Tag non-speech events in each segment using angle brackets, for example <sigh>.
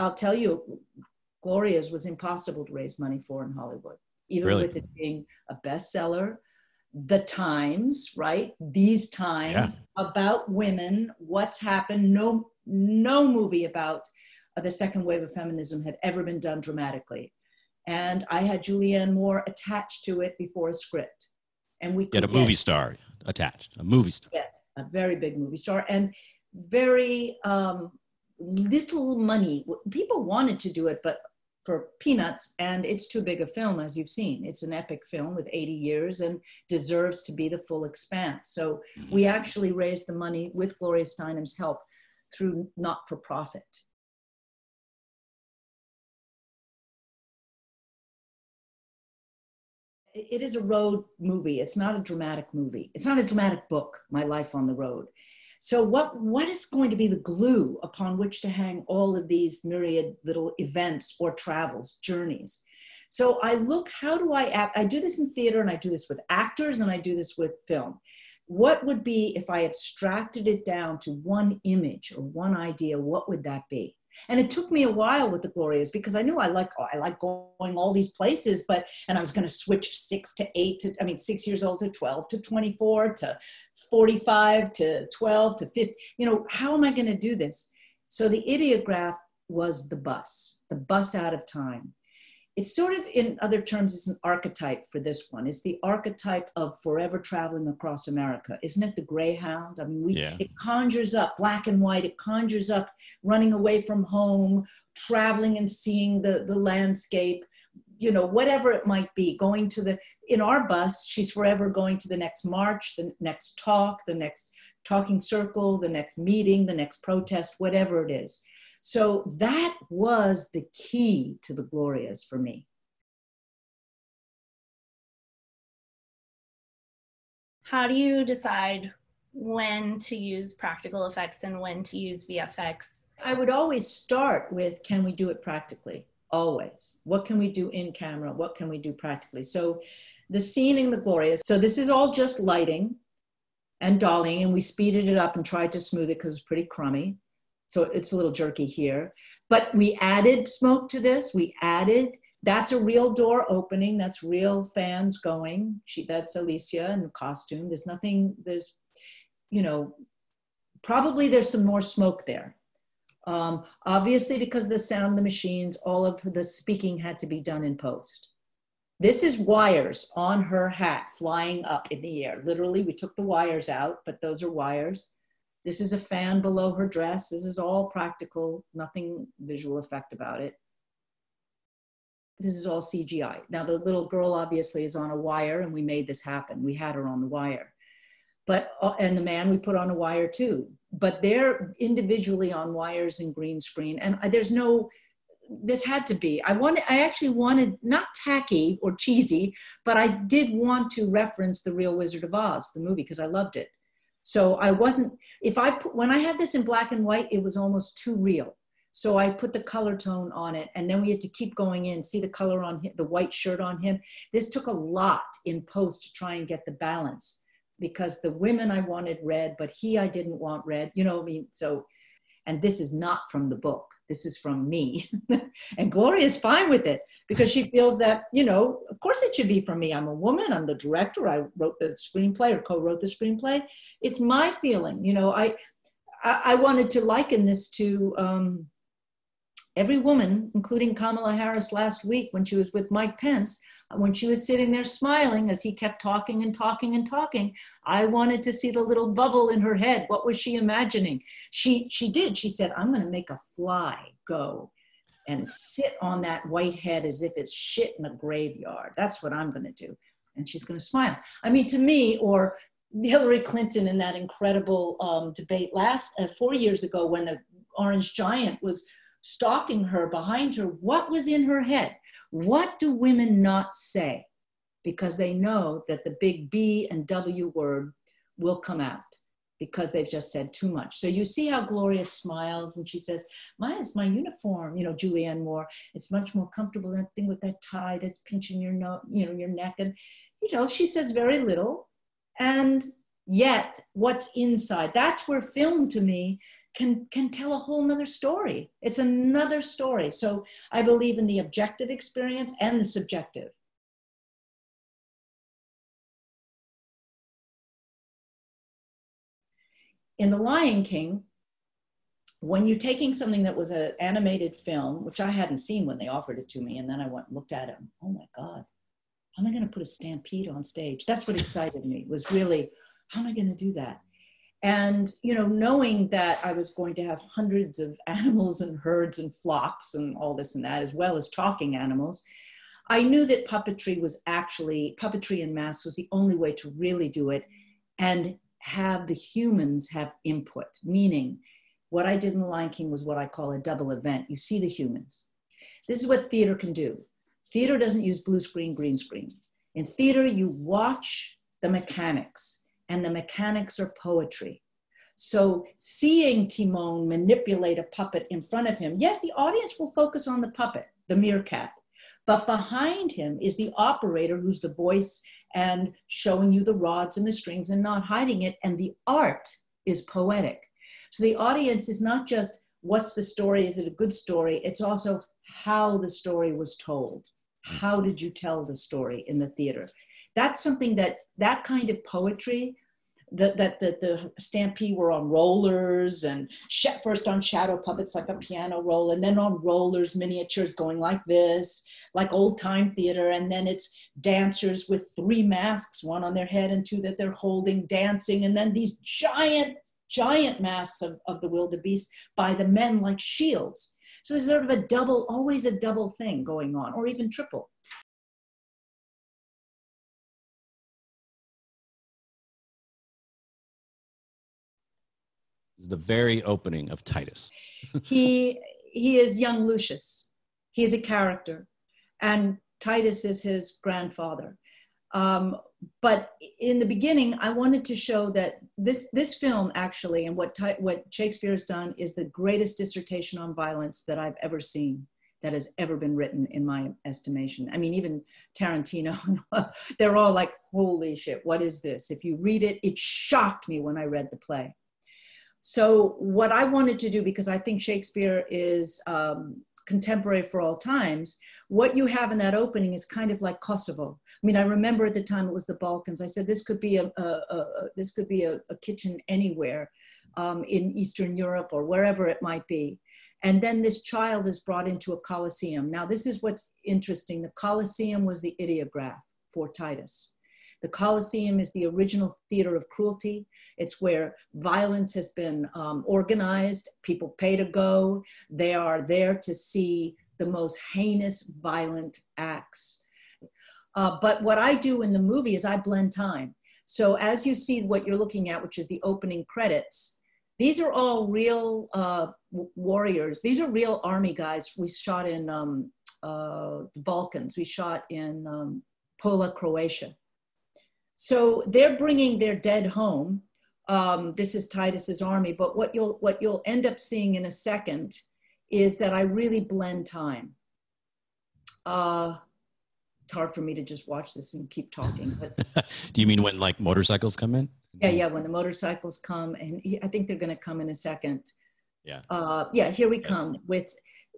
I'll tell you, Glorias was impossible to raise money for in Hollywood, even Really? with it being a bestseller. The Times, right? These times about women, what's happened. No, no movie about uh, the second wave of feminism had ever been done dramatically. And I had Julianne Moore attached to it before a script. And we had a could get- movie star attached, a movie star. Yes, a very big movie star and very um, little money. People wanted to do it, but for peanuts, and it's too big a film, as you've seen. It's an epic film with 80 years and deserves to be the full expanse. So mm-hmm. we actually raised the money with Gloria Steinem's help through not for profit. it is a road movie. It's not a dramatic movie. It's not a dramatic book, My Life on the Road. So what, what is going to be the glue upon which to hang all of these myriad little events or travels, journeys? So I look, how do I, act? I do this in theater and I do this with actors and I do this with film. What would be, if I abstracted it down to one image or one idea, what would that be? And it took me a while with the Glorias because I knew I like I like going all these places, but and I was going to switch six to eight to I mean six years old to twelve to twenty four to forty five to twelve to fifty. You know how am I going to do this? So the ideograph was the bus, the bus out of time. It's sort of, in other terms, it's an archetype for this one. It's the archetype of forever traveling across America, isn't it? The Greyhound. I mean, we Yeah. it conjures up black and white. It conjures up running away from home, traveling and seeing the, the landscape, you know, whatever it might be, going to the, in our bus, she's forever going to the next march, the next talk, the next talking circle, the next meeting, the next protest, whatever it is. So that was the key to the Glorias for me. How do you decide when to use practical effects and when to use VFX? I would always start with can we do it practically? Always. What can we do in camera? What can we do practically? So the scene in the Glorias. So this is all just lighting and dollying, and we speeded it up and tried to smooth it because it's pretty crummy. So it's a little jerky here. But we added smoke to this. We added that's a real door opening. That's real fans going. She that's Alicia in costume. There's nothing, there's, you know, probably there's some more smoke there. Um, obviously, because of the sound the machines, all of the speaking had to be done in post. This is wires on her hat flying up in the air. Literally, we took the wires out, but those are wires. This is a fan below her dress. This is all practical, nothing visual effect about it. This is all CGI. Now, the little girl obviously is on a wire, and we made this happen. We had her on the wire. But, uh, and the man we put on a wire too. But they're individually on wires and green screen. And there's no, this had to be. I wanted, I actually wanted, not tacky or cheesy, but I did want to reference The Real Wizard of Oz, the movie, because I loved it. So I wasn't, if I put, when I had this in black and white, it was almost too real. So I put the color tone on it, and then we had to keep going in, see the color on him, the white shirt on him. This took a lot in post to try and get the balance because the women I wanted red, but he I didn't want red. You know I mean? So, and this is not from the book. This is from me. <laughs> and Gloria is fine with it because she feels that, you know, of course it should be from me. I'm a woman, I'm the director, I wrote the screenplay or co-wrote the screenplay. It's my feeling, you know, I I, I wanted to liken this to um, every woman, including Kamala Harris last week when she was with Mike Pence, when she was sitting there smiling as he kept talking and talking and talking, I wanted to see the little bubble in her head. What was she imagining? She she did. She said, "I'm going to make a fly go and sit on that white head as if it's shit in a graveyard. That's what I'm going to do." And she's going to smile. I mean, to me, or Hillary Clinton in that incredible um, debate last uh, four years ago when the Orange Giant was stalking her behind her. What was in her head? What do women not say? Because they know that the big B and W word will come out because they've just said too much. So you see how Gloria smiles and she says, Mine is my uniform, you know, Julianne Moore. It's much more comfortable than that thing with that tie that's pinching your no, you know, your neck. And you know, she says very little. And yet what's inside, that's where film to me can can tell a whole nother story. It's another story. So i believe in the objective experience and the subjective. In the lion king when you're taking something that was an animated film which i hadn't seen when they offered it to me and then i went and looked at it oh my god how am i going to put a stampede on stage? That's what excited me. Was really how am i going to do that and you know knowing that i was going to have hundreds of <laughs> animals and herds and flocks and all this and that as well as talking animals i knew that puppetry was actually puppetry and mass was the only way to really do it and have the humans have input. Meaning what i did in the lion king was what i call a double event. You see the humans. This is what theater can do. Theater doesn't use blue screen green screen. In theater you watch the mechanics and the mechanics are poetry. So seeing Timon manipulate a puppet in front of him, yes, the audience will focus on the puppet, the meerkat, but behind him is the operator who's the voice and showing you the rods and the strings and not hiding it. And the art is poetic. So the audience is not just what's the story, is it a good story? It's also how the story was told. How did you tell the story in the theater? That's something that that kind of poetry that that the, the stampede were on rollers and first on shadow puppets like a piano roll and then on rollers miniatures going like this like old time theater. And then it's dancers with three masks one on their head and two that they're holding dancing. And then these giant giant masks of, of the wildebeest by the men like shields. So there's sort of a double always a double thing going on or even triple the very opening of Titus. <laughs> he he is young Lucius. He is a character, and Titus is his grandfather. Um, but in the beginning, I wanted to show that this this film actually, and what what Shakespeare has done, is the greatest dissertation on violence that I've ever seen that has ever been written in my estimation. I mean, even Tarantino, <laughs> they're all like, holy shit, what is this? If you read it, it shocked me when I read the play. So, what I wanted to do, because I think Shakespeare is um, contemporary for all times, what you have in that opening is kind of like Kosovo. I mean, I remember at the time it was the Balkans. I said this could be a, a, a this could be a, a kitchen anywhere um, in Eastern Europe or wherever it might be. And then this child is brought into a Colosseum. Now, this is what's interesting. The Colosseum was the ideograph for Titus. The Colosseum is the original theater of cruelty. It's where violence has been um, organized. People pay to go. They are there to see the most heinous, violent acts. Uh, but what I do in the movie is I blend time. So as you see what you're looking at, which is the opening credits, these are all real uh, warriors. These are real army guys. We shot in um, uh, the Balkans. We shot in um, Pola, Croatia. So they're bringing their dead home. Um, this is Titus's army, but what you'll what you'll end up seeing in a second is that I really blend time. Uh, it's hard for me to just watch this and keep talking. But <laughs> do you mean when like motorcycles come in? Yeah, yeah. When the motorcycles come, and I think they're going to come in a second. Yeah. Uh, yeah. Here we come with,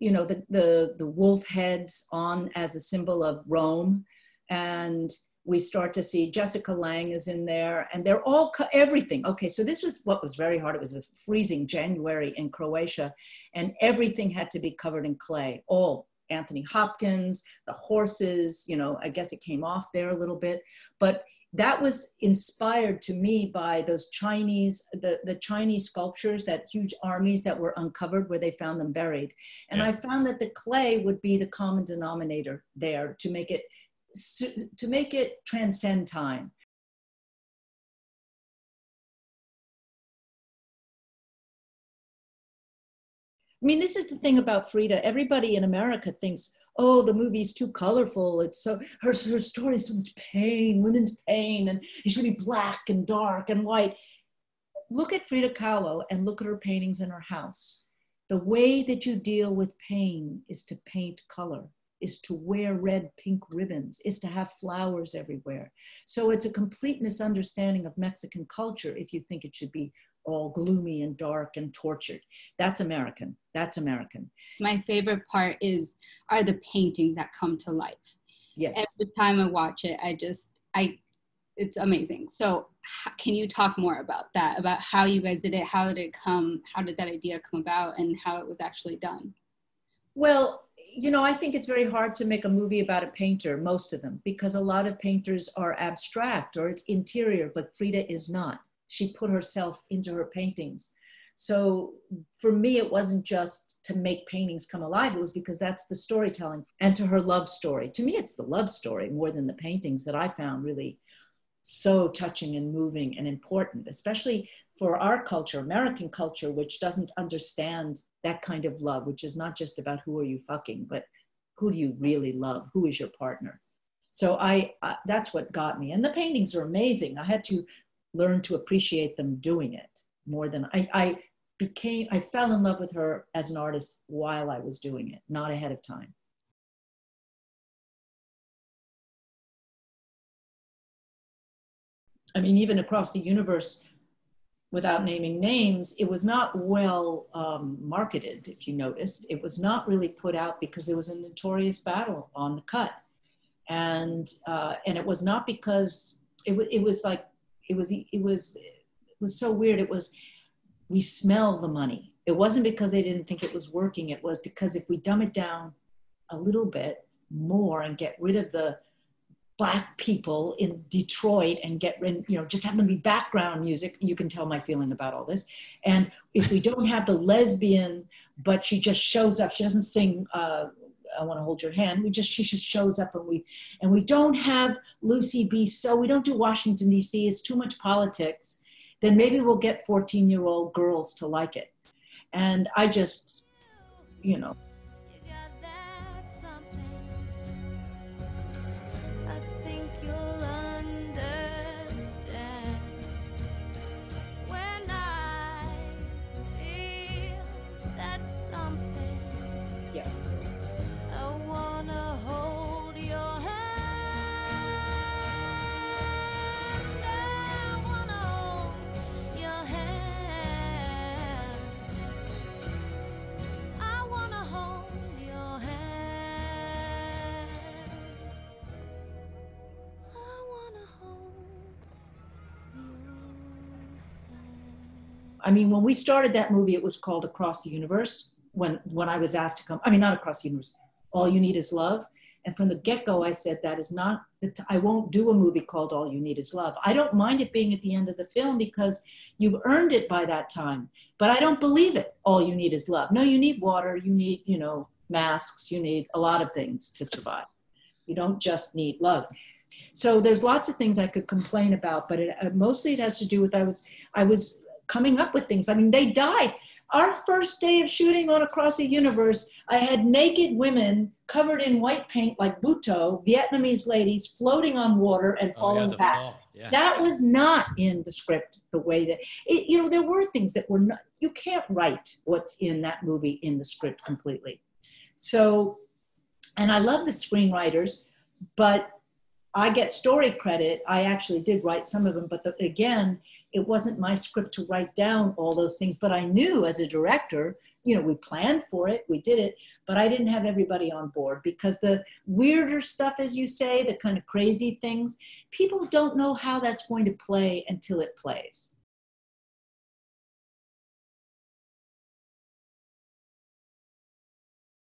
you know, the the the wolf heads on as a symbol of Rome, and we start to see Jessica Lange is in there, and they're all everything. Okay, so this was what was very hard. It was a freezing January in Croatia, and everything had to be covered in clay. All Anthony Hopkins, the horses. You know, I guess it came off there a little bit, but that was inspired to me by those Chinese, the, the Chinese sculptures, that huge armies that were uncovered where they found them buried. And yeah. I found that the clay would be the common denominator there to make it to make it transcend time. I mean, this is the thing about Frida. Everybody in America thinks, oh, the movie's too colorful. It's so her her story is so much pain, women's pain, and it should be black and dark and white. Look at Frida Kahlo and look at her paintings in her house. The way that you deal with pain is to paint color is to wear red, pink ribbons, is to have flowers everywhere. So it's a complete misunderstanding of Mexican culture if you think it should be all gloomy and dark and tortured. That's American. That's American. My favorite part is are the paintings that come to life. Yes. Every time I watch it, I just I it's amazing. So can you talk more about that? About how you guys did it? How did it come? How did that idea come about, and how it was actually done? Well, you know, I think it's very hard to make a movie about a painter, most of them, because a lot of painters are abstract or it's interior, but Frida is not. She put herself into her paintings. So for me, it wasn't just to make paintings come alive, it was because that's the storytelling and to her love story. To me, it's the love story more than the paintings that I found really so touching and moving and important, especially for our culture, American culture, which doesn't understand that kind of love, which is not just about who are you fucking, but who do you really love? Who is your partner? So I, uh, that's what got me. And the paintings are amazing. I had to learn to appreciate them doing it more than I, I became, I fell in love with her as an artist while I was doing it, not ahead of time. I mean, even across the universe, without naming names, it was not well um, marketed, if you noticed. It was not really put out because there was a notorious battle on the cut. And, uh, and it was not because it, it was like, it was, it was, it was so weird. It was, we smell the money. It wasn't because they didn't think it was working. It was because if we dumb it down a little bit more and get rid of the, black people in Detroit and get you know just have them be background music. You can tell my feeling about all this. And if we don't have the lesbian, but she just shows up, she doesn't sing. Uh, I want to hold your hand. We just she just shows up and we and we don't have Lucy B. So we don't do Washington D.C. It's too much politics. Then maybe we'll get 14 year old girls to like it. And I just, you know, I mean, when we started that movie, it was called Across the Universe. When when I was asked to come, I mean, not Across the Universe. All you need is love. And from the get go, I said that is not. I won't do a movie called All You Need Is Love. I don't mind it being at the end of the film because you've earned it by that time. But I don't believe it. All you need is love. No, you need water. You need, you know, masks. You need a lot of things to survive. You don't just need love. So there's lots of things I could complain about, but it, uh, mostly it has to do with I was I was coming up with things. I mean, they died. Our first day of shooting on Across the Universe, I had naked women covered in white paint like Butoh, Vietnamese ladies floating on water and falling oh, yeah, back. Yeah. That was not in the script the way that it, you know there were things that were not you can't write what's in that movie in the script completely. So and I love the screenwriters, but I get story credit. I actually did write some of them, but the, again, it wasn't my script to write down all those things, but I knew as a director, you know, we planned for it, we did it, but I didn't have everybody on board because the weirder stuff, as you say, the kind of crazy things, people don't know how that's going to play until it plays.